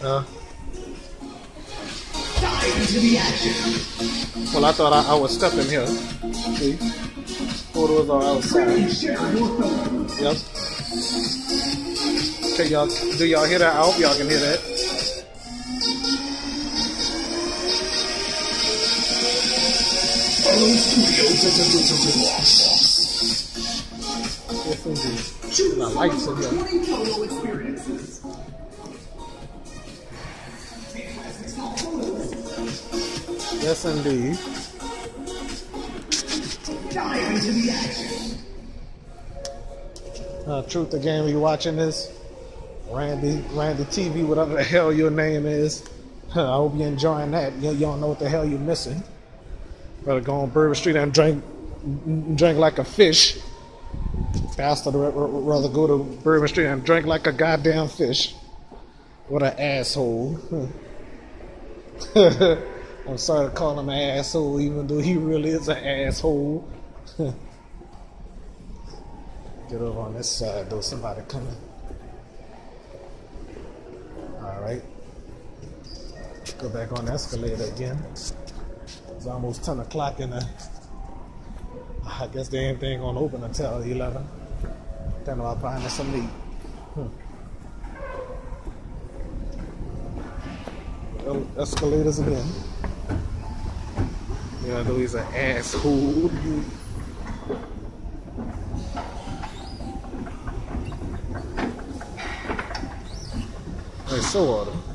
Uh, well, I thought I, I was stepping here. See? Photos are outside. Yep. Okay, y'all. Do y'all hear that? I hope y'all can hear that. Yes, indeed. Lights in here. Yes, indeed. Dive into the action. Uh, truth again, you watching this? Randy, Randy TV, whatever the hell your name is. I hope you're enjoying that. You, you don't know what the hell you're missing. Better go on Bourbon Street and drink, drink like a fish. Faster to rather go to Bourbon Street and drink like a goddamn fish. What an asshole. I'm sorry to call him an asshole, even though he really is an asshole. Get over on this side, though. Somebody coming. All right. Go back on the escalator again. It's almost 10 o'clock in the. I guess the ain't thing gonna open until 11. Then I'll find us some meat. Hmm. Escalators again. Yeah, though he's an asshole. Hey, so are.